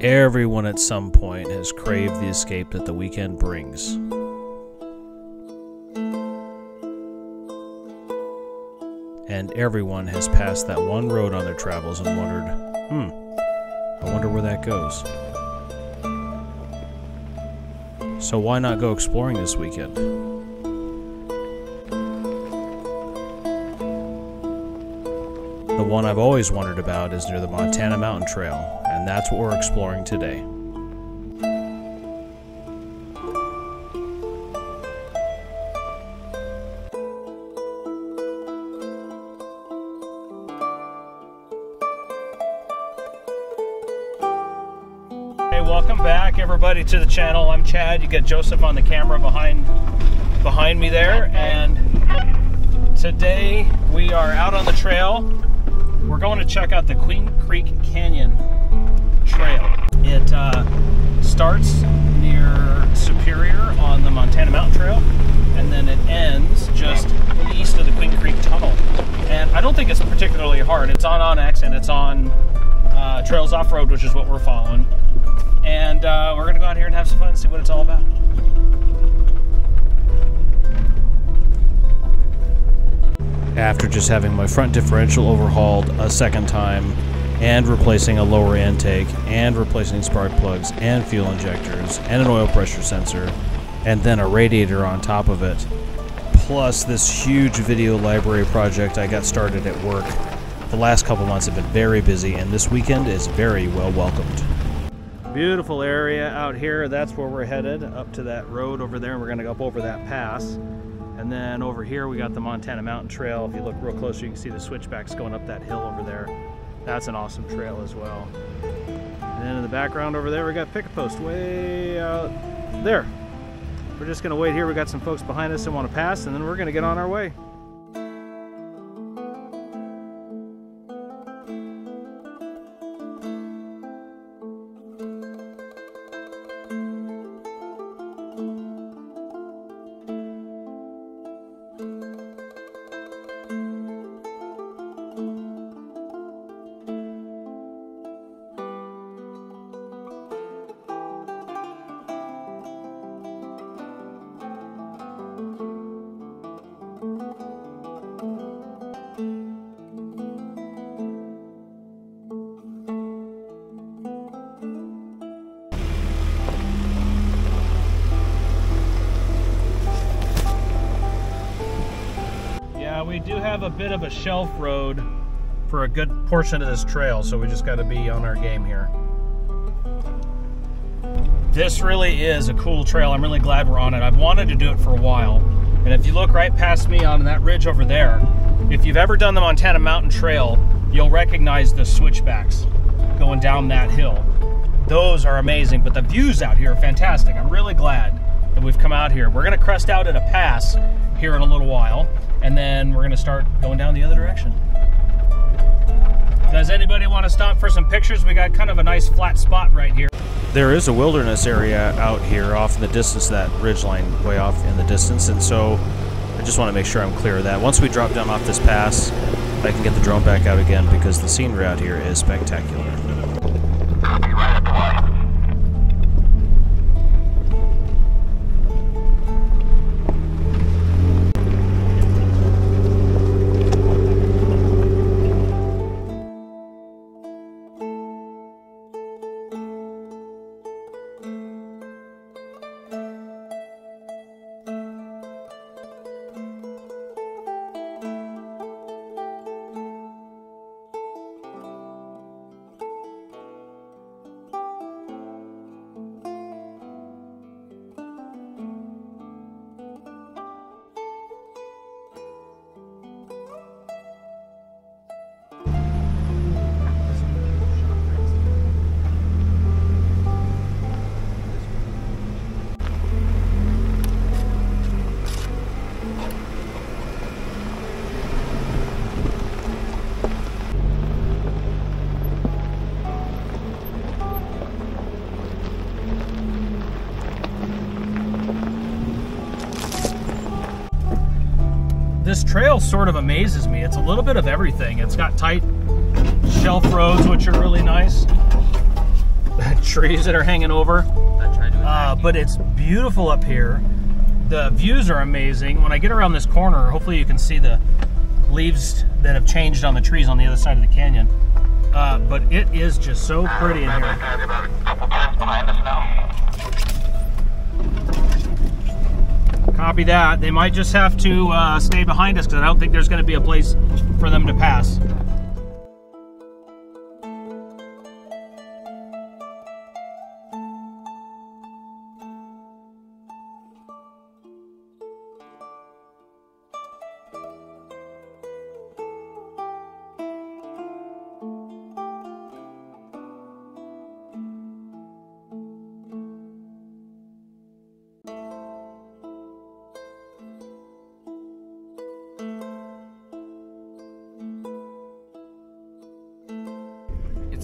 Everyone at some point has craved the escape that the weekend brings. And everyone has passed that one road on their travels and wondered, hmm, I wonder where that goes. So why not go exploring this weekend? One I've always wondered about is near the Montana Mountain Trail, and that's what we're exploring today. Hey, welcome back everybody to the channel. I'm Chad. You got Joseph on the camera behind behind me there and today we are out on the trail. We're going to check out the Queen Creek Canyon Trail. It uh, starts near Superior on the Montana Mountain Trail and then it ends just east of the Queen Creek Tunnel. And I don't think it's particularly hard. It's on onX and it's on uh, Trails Offroad, which is what we're following and uh, we're gonna go out here and have some fun and see what it's all about. After just having my front differential overhauled a second time, and replacing a lower intake, and replacing spark plugs, and fuel injectors, and an oil pressure sensor, and then a radiator on top of it, plus this huge video library project I got started at work. The last couple months have been very busy, and this weekend is very well welcomed. Beautiful area out here. That's where we're headed, up to that road over there. And we're going to go up over that pass. And then over here, we got the Montana Mountain Trail. If you look real close, you can see the switchbacks going up that hill over there. That's an awesome trail as well. And then in the background over there, we got Picket Post way out there. We're just to wait here. We got some folks behind us that want to pass, and then we're to get on our way. Have a bit of a shelf road for a good portion of this trail, so we just got to be on our game here. This really is a cool trail. I'm really glad we're on it. I've wanted to do it for a while. And if you look right past me on that ridge over there, if you've ever done the Montana Mountain Trail, you'll recognize the switchbacks going down that hill. Those are amazing, but the views out here are fantastic. I'm really glad that we've come out here. We're going to crest out at a pass here in a little while, and then we're going to start going down the other direction. Does anybody want to stop for some pictures? We got kind of a nice flat spot right here. There is a wilderness area out here off in the distance, that ridge line way off in the distance, and so I just want to make sure I'm clear of that. Once we drop down off this pass, I can get the drone back out again because the scenery out here is spectacular. Trail sort of amazes me. It's a little bit of everything. It's got tight shelf roads, which are really nice. trees that are hanging over. I tried to Uh, but it's beautiful up here. The views are amazing. When I get around this corner, hopefully you can see the leaves that have changed on the trees on the other side of the canyon. Uh, but it is just so pretty in here. guys, about a couple turns behind us now. Copy that. They might just have to uh, stay behind us because I don't think there's going to be a place for them to pass.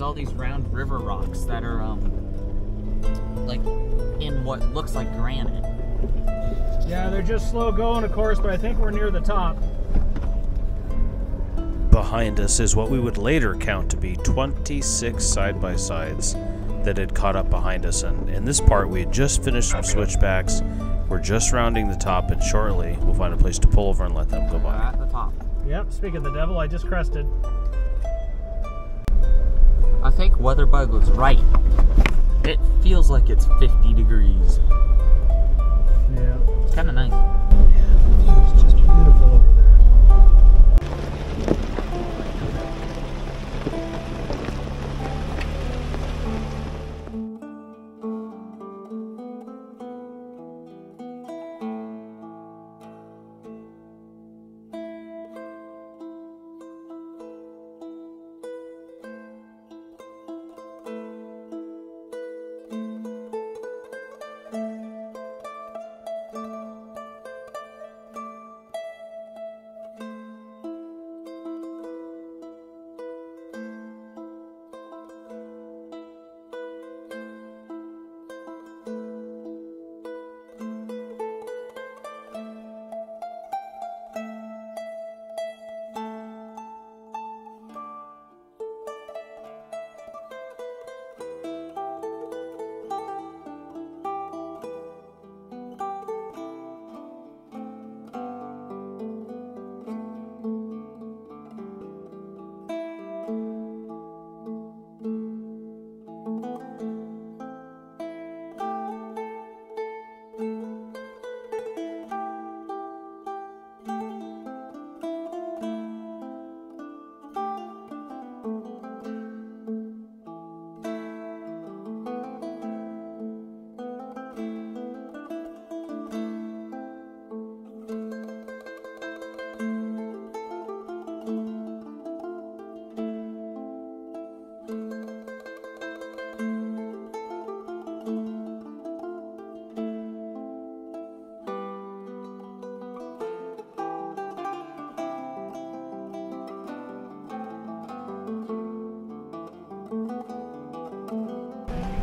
All these round river rocks that are um like in what looks like granite. Yeah, they're just slow going, of course, but I think we're near the top. Behind us is what we would later count to be 26 side by sides that had caught up behind us. And in this part, we had just finished some switchbacks. We're just rounding the top, and shortly we'll find a place to pull over and let them go We're by. at the top. Yep, speak of the devil, I just crested. I think Weatherbug was right. It feels like it's 50 degrees. Yeah. It's kind of nice. It's just beautiful over there.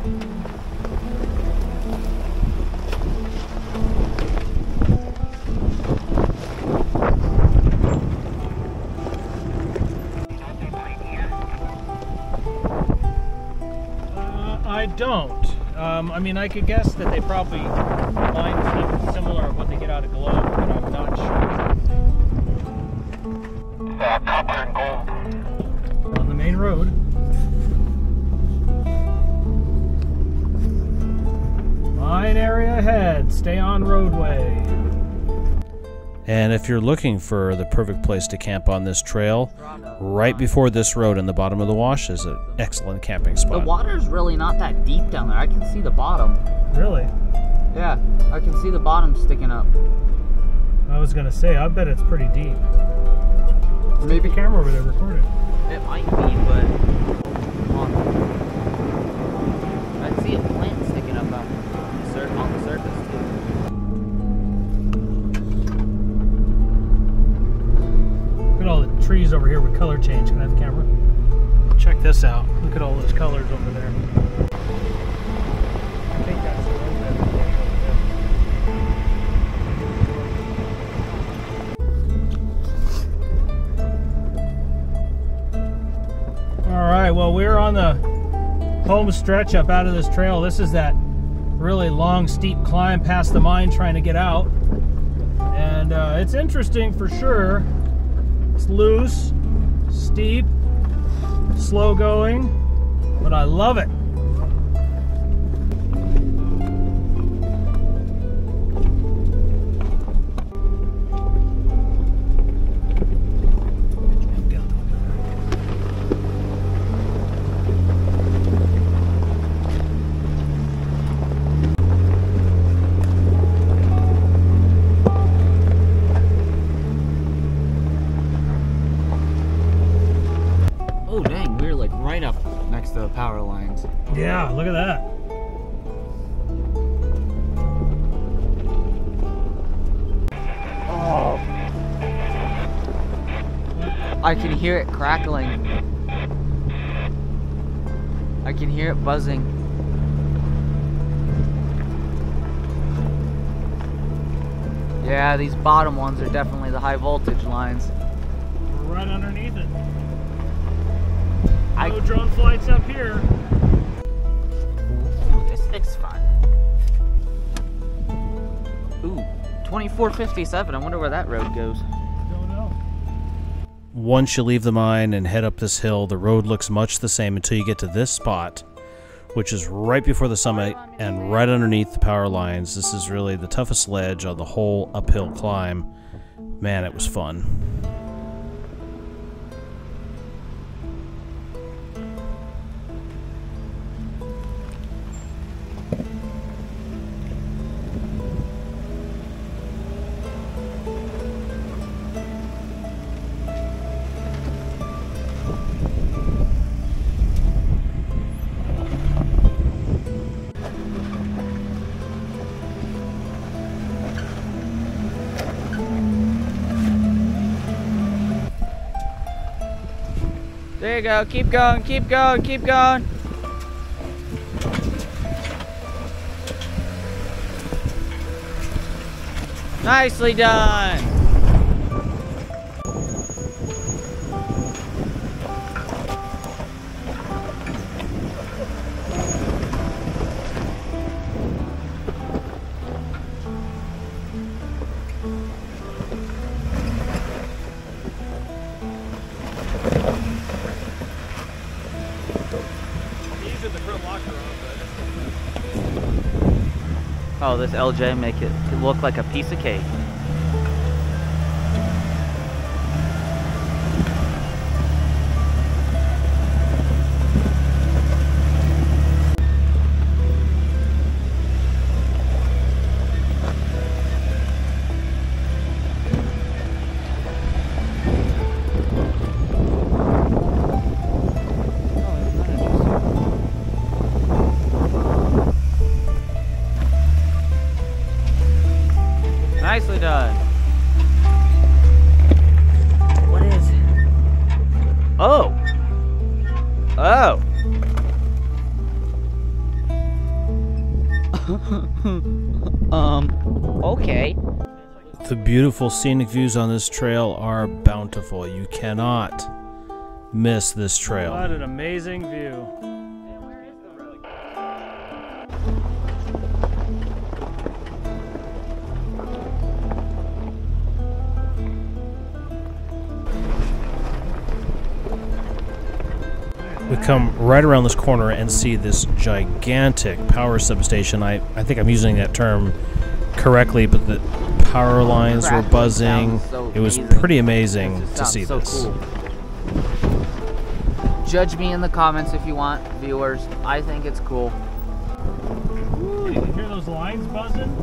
I don't. Um, I mean, I could guess that they probably mine something similar of what they get out of Globe, but I'm not sure. Uh, copper and gold. On the main road. Ahead. Stay on roadway. And if you're looking for the perfect place to camp on this trail, right before this road in the bottom of the wash is an excellent camping spot. The water's really not that deep down there. I can see the bottom. Really? Yeah, I can see the bottom sticking up. I was gonna say, I bet it's pretty deep. Maybe The camera over there recorded. it might be, but color change. Can I have the camera? Check this out. Look at all those colors over there. All right. Well, we're on the home stretch up out of this trail. This is that really long, steep climb past the mine trying to get out. And uh, it's interesting for sure. It's loose, steep, slow going, but I love it. Yeah, look at that. Oh. I can hear it crackling. I can hear it buzzing. Yeah, these bottom ones are definitely the high voltage lines. Right underneath it. I- No drone flights up here. Ooh, this looks fun. Ooh, 2457. I wonder where that road goes. Don't know. Once you leave the mine and head up this hill, the road looks much the same until you get to this spot, which is right before the summit and right underneath the power lines. This is really the toughest ledge on the whole uphill climb. Man, it was fun. There you go. Keep going. Keep going. Keep going. Nicely done. Oh, this LJ make it look like a piece of cake. um, okay. The beautiful scenic views on this trail are bountiful. You cannot miss this trail. What an amazing view. Come right around this corner and see this gigantic power substation. I, I think I'm using that term correctly, but the power lines were buzzing. so it was amazing. pretty amazing to see so this. cool. Judge me in the comments if you want, viewers. I think it's cool. Ooh, you can hear those lines buzzing?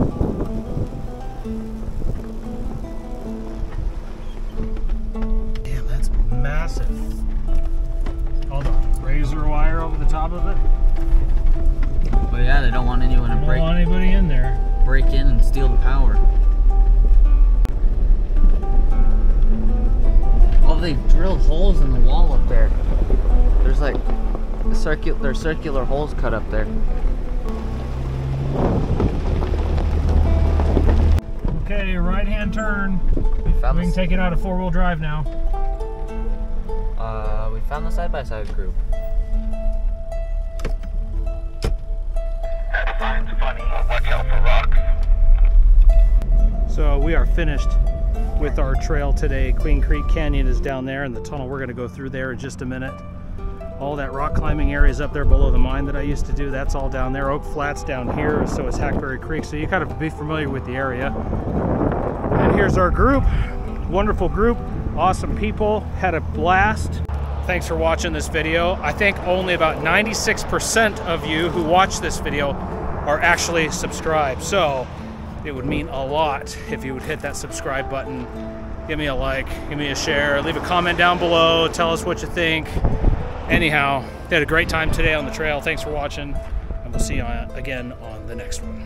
Damn, that's massive. All the razor wire over the top of it. But yeah, they don't want anyone to Don't break want anybody in there. break in and steal the power. Oh, they drilled holes in the wall up there. There's like circular, there's circular holes cut up there. Okay, right hand turn. We can take it out of four wheel drive now uh, we found the side by side group. That funny. Watch out for rocks. So we are finished with our trail today. Queen Creek Canyon is down there and the tunnel we're going to go through there in just a minute. All that rock climbing area is up there below the mine that I used to do. That's all down there. Oak Flats down here, so is Hackberry Creek. So you kind of be familiar with the area. And here's our group. Wonderful group. Awesome people. Had a blast. Thanks for watching this video. I think only about 96% of you who watch this video are actually subscribed. So it would mean a lot if you would hit that subscribe button. Give me a like, give me a share, leave a comment down below, tell us what you think. Anyhow, we had a great time today on the trail. Thanks for watching, and we'll see you again on the next one.